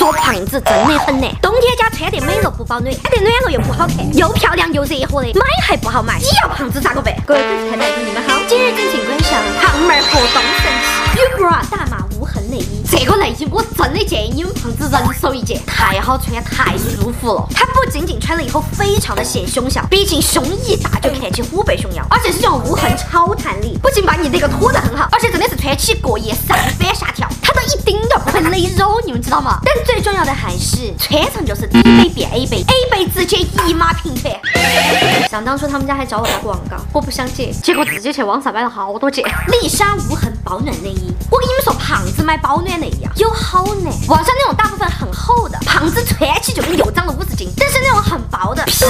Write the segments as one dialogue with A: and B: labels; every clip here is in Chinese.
A: 做胖子真的很难。冬天家穿得美了不保暖，穿得暖了又不好看，又漂亮又热火的，买还不好买。你要胖子咋个办？各位粉丝、奶粉，你们好，今日敬请观赏胖妹儿活动神器 U Bra 大码无痕内衣。这个内衣我真的建议你们胖子人手一件，太好穿，太舒服了。它不仅仅穿了以后非常的显胸小，毕竟胸一大就看起虎背熊腰，而且是这种无痕超弹力，不仅把你那个托得很好，而且真的是穿起过夜上点不会勒肉，你们知道吗？但最重要的还是穿上就是 D 杯变 A 杯，A 杯直接一马平川。想当初他们家还找我打广告，我不想接，结果自己去网上买了好多件。丽莎无痕保暖内衣，我跟你们说，胖子买保暖内衣啊，有好难。网上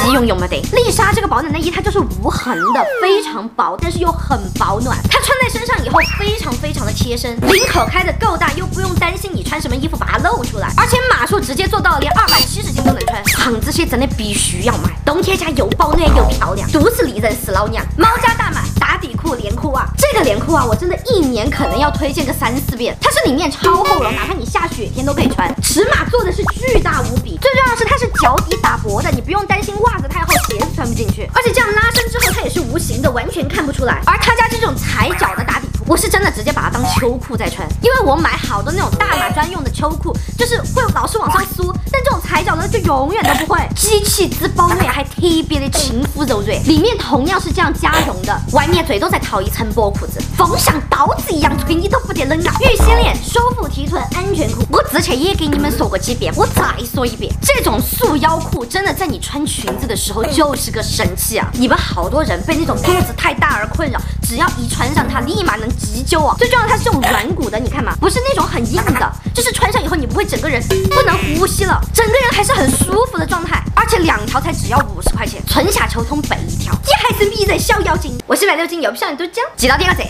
A: 急，用用没得。丽莎这个保暖内衣它就是无痕的，非常薄，但是又很保暖。它穿在身上以后非常非常的贴身，领口开的够大，又不用担心你穿什么衣服把它露出来，而且码数直接做到连二百七十斤都能穿。胖子些真的必须要买，冬天家又保暖又漂亮，都是丽人是老娘。猫家大码打底裤连裤袜，这个连裤袜我真的一年可能要推荐个三四遍，它是里面超厚了，哪怕你下雪天都可以穿。尺码做的是巨大无比，最重要的是它是脚底进去，而且这样拉伸之后它也是无形的，完全看不出来。而他家这种踩脚的打，我是真的直接把它当秋裤在穿，因为我买好多那种大码专用的秋裤，就是会老是往上缩，但这种踩脚的就永远都不会。机器之保暖还特别的亲肤柔软，里面同样是这样加绒的，外面最多再套一层薄裤子，风像刀子一样吹你都不得冷啊！预洗脸、收腹提臀安全裤，我之前也给你们说过几遍，我再说一遍，这种束腰裤真的在你穿裙子的时候就是个神器啊！你们好多人被那种肚子太大而困扰，只要一穿上它，立马能急救啊！最重要它是这种软骨的，你看嘛，不是那种很硬的，就是穿上以后你不会整个人不能呼吸了，整个人还是很舒服的状态，而且两条才只要五十块钱，春夏秋冬备一条，你还是迷人小妖精。我是百六金，有不想你都讲，记到点个赞。